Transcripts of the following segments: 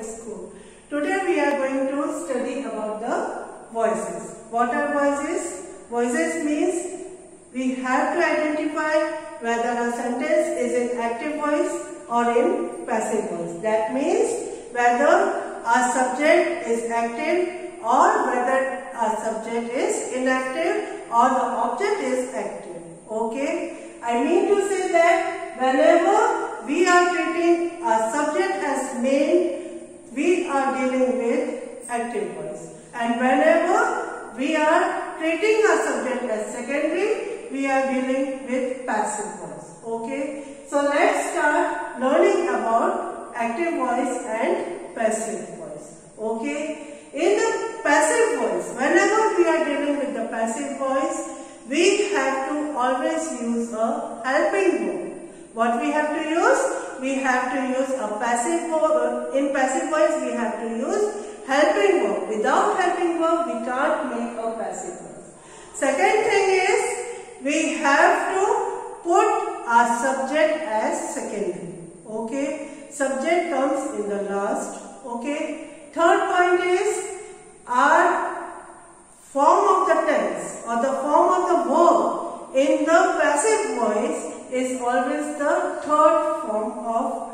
Public School. Today we are going to study about the voices. What are voices? Voices means we have to identify whether a sentence is in active voice or in passive voice. That means whether a subject is active or whether a subject is inactive or the object is active. Okay. I mean to say that whenever we are treating a subject as main, we are dealing with active voice. And whenever we are treating a subject as secondary, we are dealing with passive voice. Okay. So let's start learning about active voice and passive voice. Okay. In the passive voice, whenever we are dealing with the passive voice, we have to always use a helping verb. What we have to use? We have to use a passive verb. In passive voice, we have to use helping verb. Without helping verb, we can't make a passive voice. Second thing is, we have to put our subject as secondary. Okay. Subject comes in the last. Okay. Third point is, our form of the tense or the form of the verb in the passive voice is always the third form of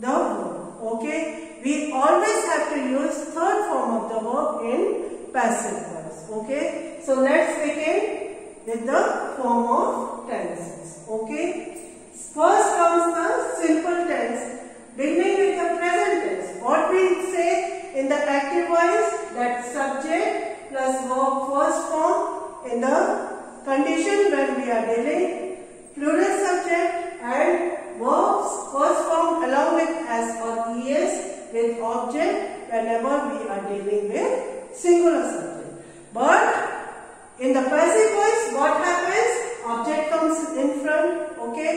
the verb. Okay. We always have to use third form of the verb in passive voice. Okay. So let's begin with the form of tenses. Okay. First comes the simple tense beginning with the present tense. What we say in the active voice that subject plus verb first form in the condition when we are dealing plural subject and verbs first form along with s or es with object whenever we are dealing with singular subject. But in the passive voice what happens? Object comes in front. Okay.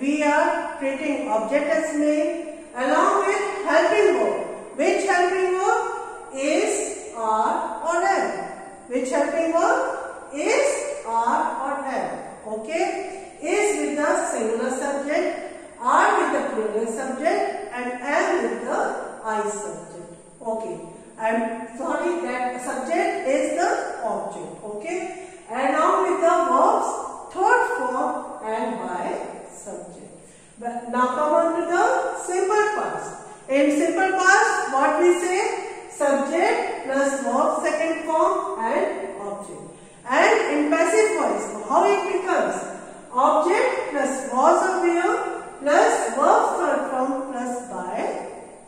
We are treating object as main along with helping verb. Which helping verb is are or am. Which helping verb is, are or am. Okay. Is with the singular subject, are with the plural subject and am with the I subject. Okay. And sorry that subject is the object. Okay. And now with the verbs third form and by subject. But now come on to the simple past. In simple past what we say? subject plus verb second form and object. And in passive voice, how it becomes? Object plus was of here plus verb third form plus by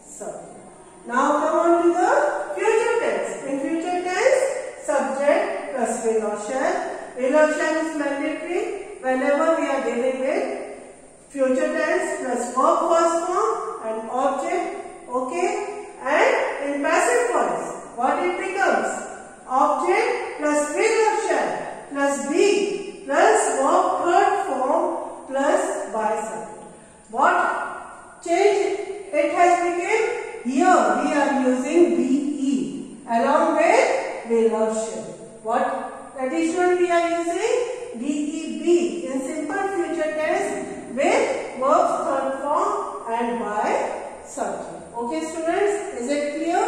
subject. Now come on to the future tense. In future tense, subject plus will or shall. Will or shall is mandatory whenever we are dealing with future tense plus verb first form and object. Okay. And in passive voice, what it becomes? Object plus shall plus be plus verb third form plus by subject. What change it has become? Here we are using be along with will or shall. What additional we are using? be in simple future tense with verbs third form and by subject. Okay students, is it clear?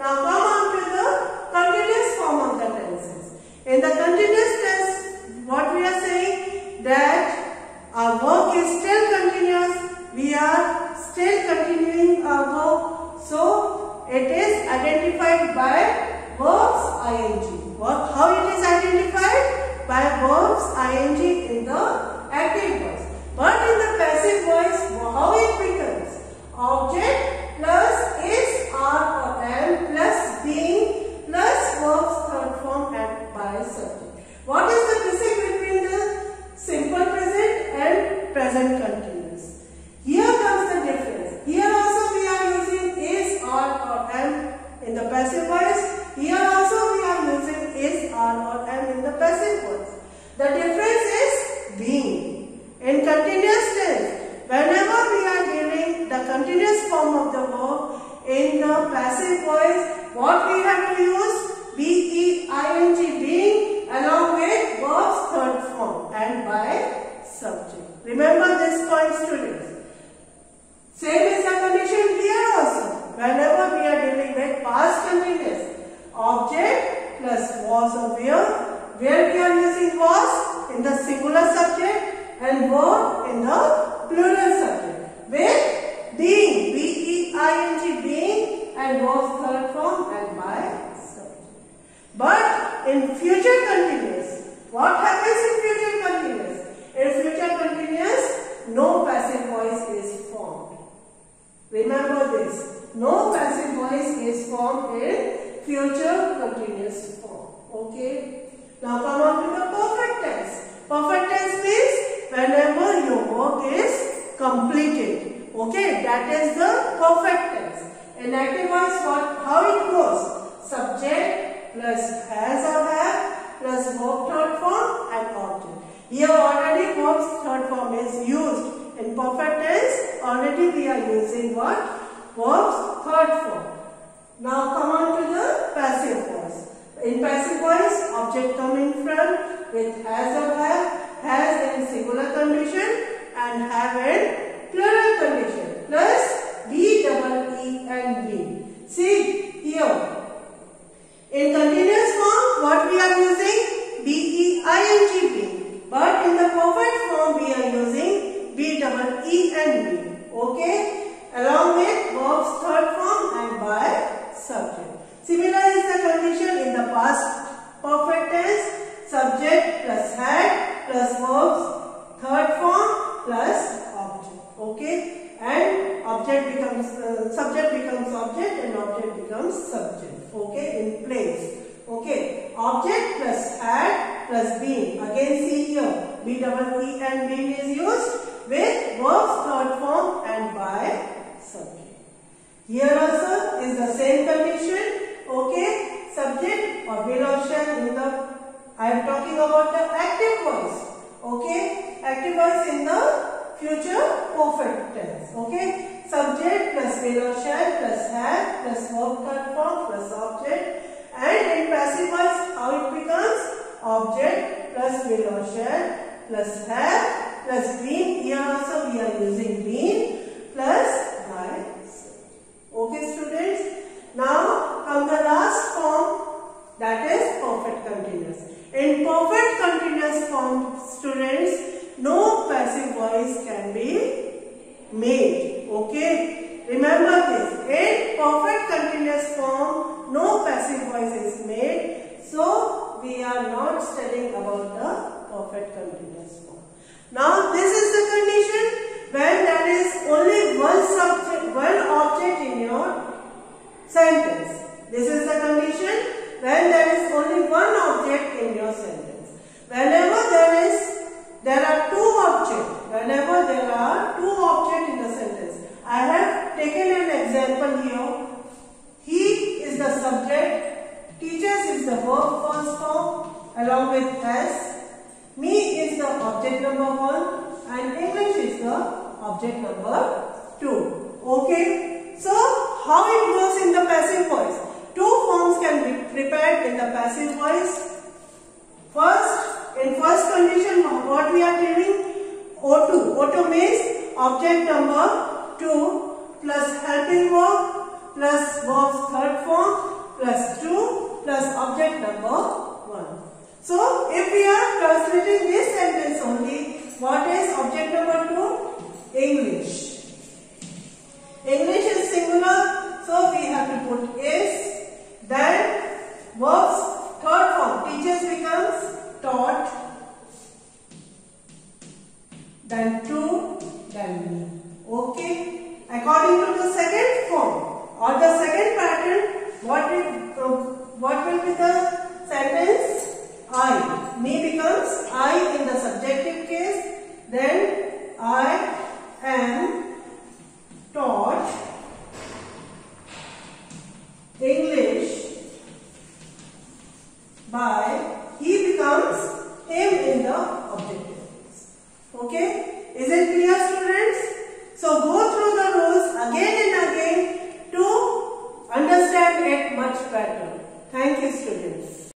Now come on to the continuous form of the tenses. In the continuous tense, what we are saying? That our work is still continuous. We are still continuing our work. So, it is identified by verbs ing. What, how it is identified? By verbs ing in the active voice. But in the passive voice, how it becomes? Object plus is, are or am plus being plus verbs third form and by subject. What is the difference between the simple present and present continuous? Here comes the difference. Here also we are using is, are or am in the passive voice. Here also we are using or am in the passive voice. The difference is being. In continuous tense, Whenever we are giving the continuous form of the verb in the passive voice, what we have to use? B-E-I-N-G being along in future continuous. What happens in future continuous? In future continuous, no passive voice is formed. Remember this. No passive voice is formed in future continuous form. Okay. Now come on to the perfect tense. Perfect tense means whenever your work is completed. Okay. That is the perfect tense. In active voice, what, how it goes? Subject plus has plus verb third form and object. Here already verb third form is used. In perfect tense, already we are using what? Verb's third form. Now come on to the passive voice. In passive voice, object come in front with has or have, has in singular condition and have in plural condition plus B double E and B. See here. In continuous form, what we are using? B E I N G B. But in the perfect form, we are using E and B. Okay? Along with verbs third form and by subject. Similar is the condition in the past perfect tense. Subject plus had plus verbs third form plus object. Okay? And object becomes uh, subject becomes object and object becomes subject. Okay? In place. Okay? Object plus had plus been. Again see here. B double E and been is used with verbs third form and by subject. Here also is the same condition. Okay, subject or will or shall in the I am talking about the active voice. Okay, active voice in the future perfect tense. Okay, subject plus will or shall plus have plus verb third form plus object. And in passive voice, how it becomes? Object plus will or shall plus have plus been. Here also we are using been plus by. Okay students. Now come the last form that is perfect continuous. In perfect continuous form students no passive voice can be made. Okay. Remember this. In perfect continuous form no passive voice is made. So we are not studying about the perfect continuous. Now this is the condition when there is only one subject, one object in your sentence. This is the condition when there is only one object in your sentence. Whenever there is, there are two objects. Whenever there are two objects in the sentence. I have taken an example here. He is the subject. Teachers is the verb first form along with S. Object number 1 and English is the object number 2. Okay. So, how it goes in the passive voice? Two forms can be prepared in the passive voice. First, in first condition, what we are doing? O2. O2 means object number 2 plus helping verb plus verb's third form plus 2 plus object number 1. So, if we are translating this sentence only, what is object number 2? English. English is singular, so we have to put is. Then, verbs third form, teachers becomes taught. Then to, then me. Okay. According to the second form or the second pattern, what will, uh, what will be the sentence? I. Me becomes I in the subjective case. Then I am taught English by